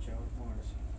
Joe Morrison.